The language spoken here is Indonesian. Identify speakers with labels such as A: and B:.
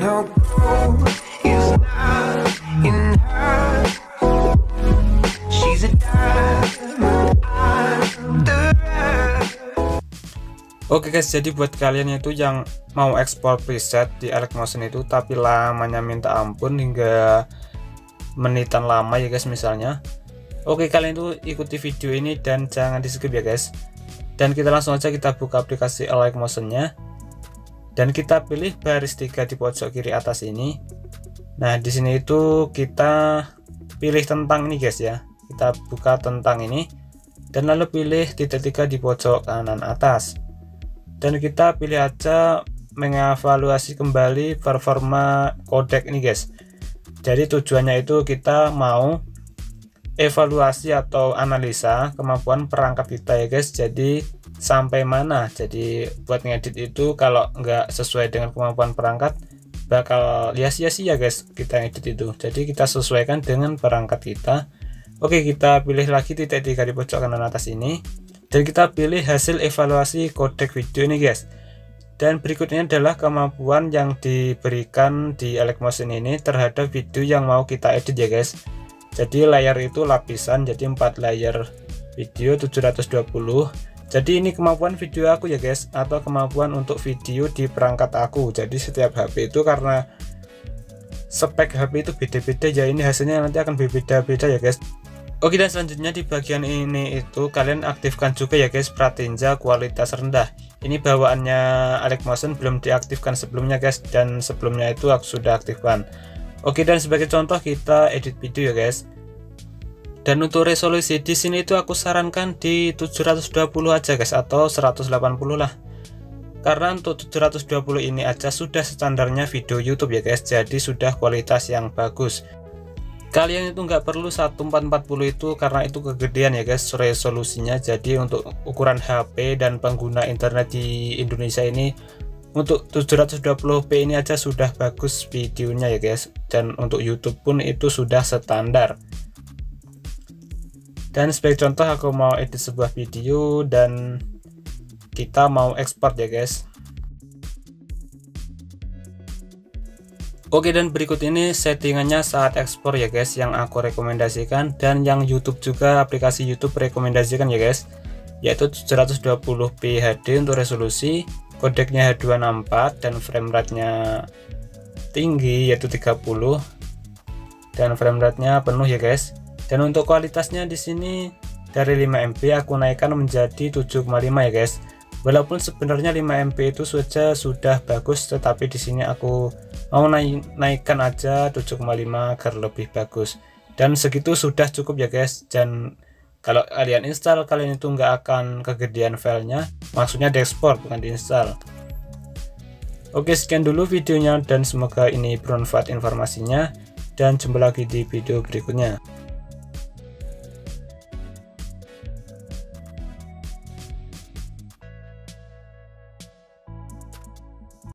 A: diamond under
B: Oke guys, jadi buat kalian itu yang mau ekspor preset di Motion itu tapi lamanya minta ampun hingga menitan lama ya guys misalnya. Oke, kalian itu ikuti video ini dan jangan di skip ya guys. Dan kita langsung aja kita buka aplikasi Motion-nya. Dan kita pilih baris tiga di pojok kiri atas ini. Nah, di sini itu kita pilih tentang ini guys ya. Kita buka tentang ini dan lalu pilih titik tiga di pojok kanan atas dan kita pilih aja mengevaluasi kembali performa codec ini guys jadi tujuannya itu kita mau evaluasi atau analisa kemampuan perangkat kita ya guys jadi sampai mana. Jadi buat ngedit itu kalau nggak sesuai dengan kemampuan perangkat bakal ya sia-sia guys kita ngedit itu. Jadi kita sesuaikan dengan perangkat kita. Oke kita pilih lagi titik tiga di pojok kanan atas ini. Dan kita pilih hasil evaluasi codec video ini guys. Dan berikutnya adalah kemampuan yang diberikan di Motion ini terhadap video yang mau kita edit ya guys. Jadi layar itu lapisan jadi 4 layer video 720 jadi ini kemampuan video aku ya guys. Atau kemampuan untuk video di perangkat aku. Jadi setiap HP itu karena spek HP itu beda-beda ya ini hasilnya nanti akan berbeda-beda ya guys. Oke dan selanjutnya di bagian ini itu kalian aktifkan juga ya guys pratinja kualitas rendah. Ini bawaannya Alex Motion belum diaktifkan sebelumnya guys dan sebelumnya itu aku sudah aktifkan. Oke dan sebagai contoh kita edit video ya guys dan untuk resolusi di sini itu aku sarankan di 720 aja guys atau 180 lah. Karena untuk 720 ini aja sudah standarnya video YouTube ya guys jadi sudah kualitas yang bagus. Kalian itu nggak perlu 1440 itu karena itu kegedean ya guys resolusinya. Jadi untuk ukuran HP dan pengguna internet di Indonesia ini untuk 720p ini aja sudah bagus videonya ya guys. Dan untuk YouTube pun itu sudah standar dan sebagai contoh aku mau edit sebuah video dan kita mau ekspor ya guys. Oke dan berikut ini settingannya saat ekspor ya guys yang aku rekomendasikan. Dan yang YouTube juga aplikasi YouTube rekomendasikan ya guys yaitu 720p HD untuk resolusi kodeknya H264 dan frame rate-nya tinggi yaitu 30 dan frame rate-nya penuh ya guys dan untuk kualitasnya di sini dari 5 MP aku naikkan menjadi 7,5 ya guys. Walaupun sebenarnya 5 MP itu saja sudah bagus tetapi di sini aku mau naik naikkan aja 7,5 agar lebih bagus. Dan segitu sudah cukup ya guys. Dan kalau kalian install kalian itu nggak akan kegedean filenya. Maksudnya diekspor bukan diinstal. Oke sekian dulu videonya dan semoga ini bermanfaat informasinya. Dan jumpa lagi di video berikutnya